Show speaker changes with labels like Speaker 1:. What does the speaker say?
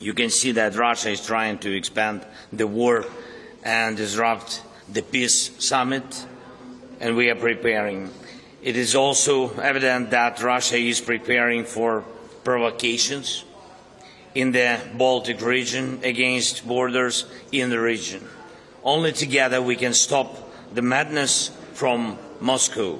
Speaker 1: You can see that Russia is trying to expand the war and disrupt the peace summit, and we are preparing. It is also evident that Russia is preparing for provocations in the Baltic region against borders in the region. Only together we can stop the madness from Moscow.